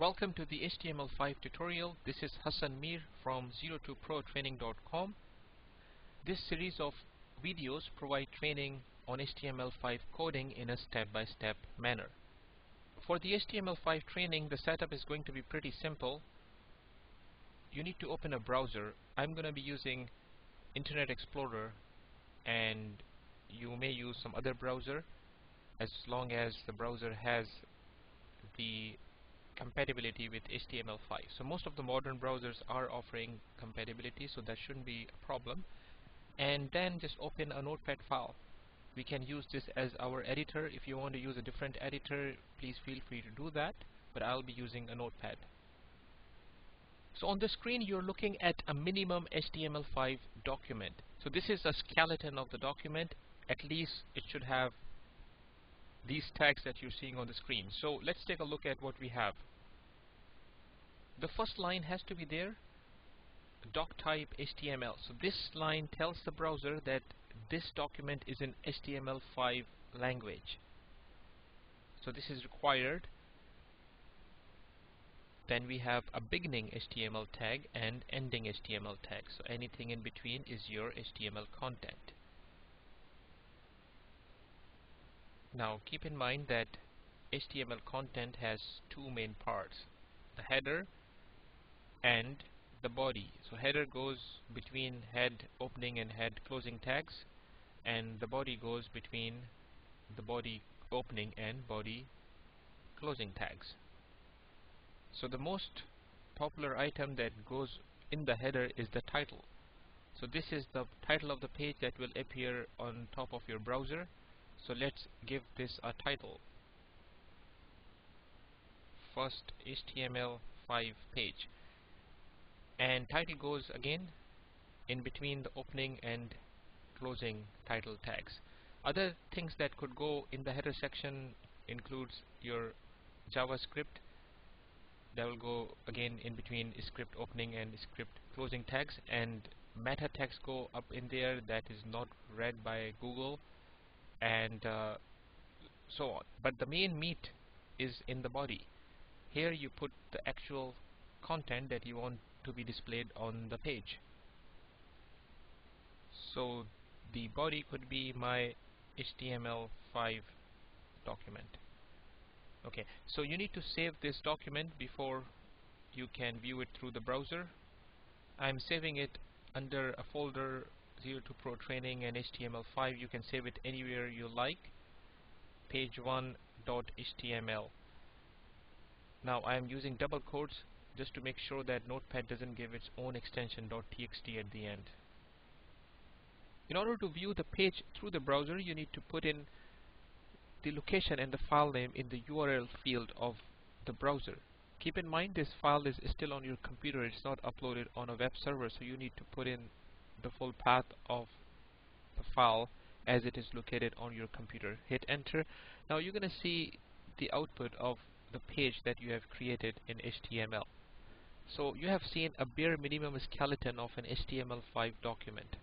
Welcome to the HTML5 tutorial. This is Hassan Mir from zerotoprotraining.com. This series of videos provide training on HTML5 coding in a step-by-step -step manner. For the HTML5 training, the setup is going to be pretty simple. You need to open a browser. I'm going to be using Internet Explorer and you may use some other browser as long as the browser has the compatibility with HTML5. So most of the modern browsers are offering compatibility, so that shouldn't be a problem. And then just open a notepad file. We can use this as our editor. If you want to use a different editor, please feel free to do that, but I'll be using a notepad. So on the screen you're looking at a minimum HTML5 document. So this is a skeleton of the document. At least it should have these tags that you're seeing on the screen. So let's take a look at what we have. The first line has to be there, doc type HTML. So this line tells the browser that this document is in HTML5 language. So this is required. Then we have a beginning HTML tag and ending HTML tag. So anything in between is your HTML content. Now keep in mind that HTML content has two main parts the header and the body. So header goes between head opening and head closing tags and the body goes between the body opening and body closing tags. So the most popular item that goes in the header is the title. So this is the title of the page that will appear on top of your browser. So let's give this a title. First HTML5 page and title goes again in between the opening and closing title tags other things that could go in the header section includes your JavaScript that will go again in between script opening and script closing tags and meta tags go up in there that is not read by Google and uh, so on. But the main meat is in the body. Here you put the actual content that you want to be displayed on the page. So the body could be my HTML5 document. Okay, so you need to save this document before you can view it through the browser. I'm saving it under a folder Zero2 Pro Training and HTML5 you can save it anywhere you like page1.html now I am using double quotes just to make sure that notepad doesn't give its own extension .txt at the end in order to view the page through the browser you need to put in the location and the file name in the URL field of the browser keep in mind this file is still on your computer it's not uploaded on a web server so you need to put in the full path of the file as it is located on your computer. Hit enter. Now you're going to see the output of the page that you have created in HTML. So you have seen a bare minimum skeleton of an HTML5 document.